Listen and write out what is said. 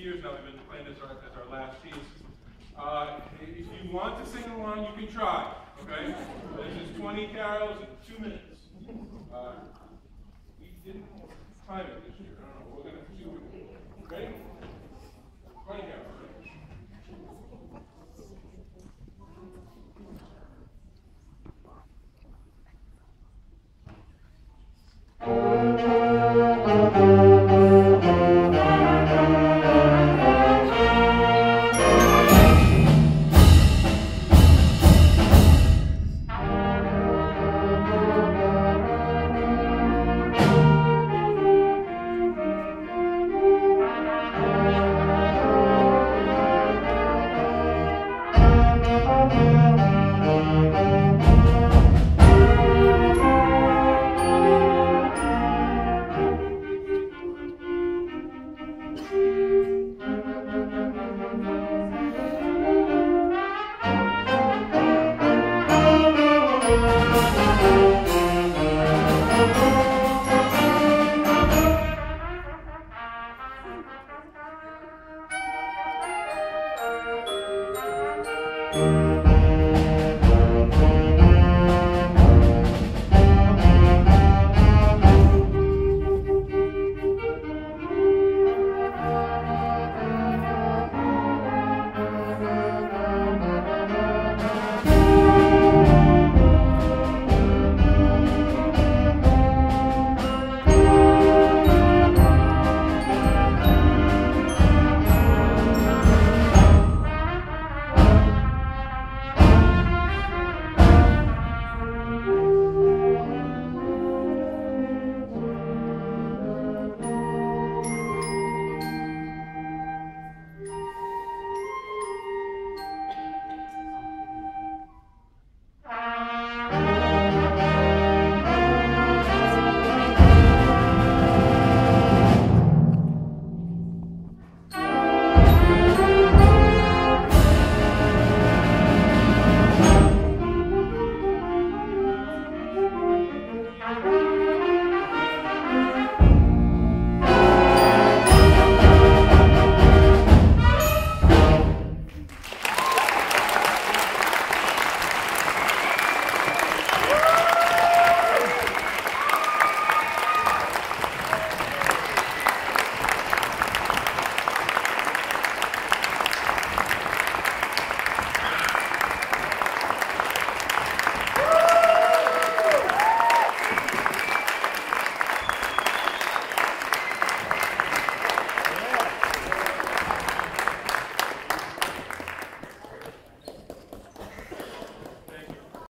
years now we've been playing as our, as our last piece. Uh, if you want to sing along, you can try, okay? This is 20 carols in two minutes. Uh, we didn't time it this year.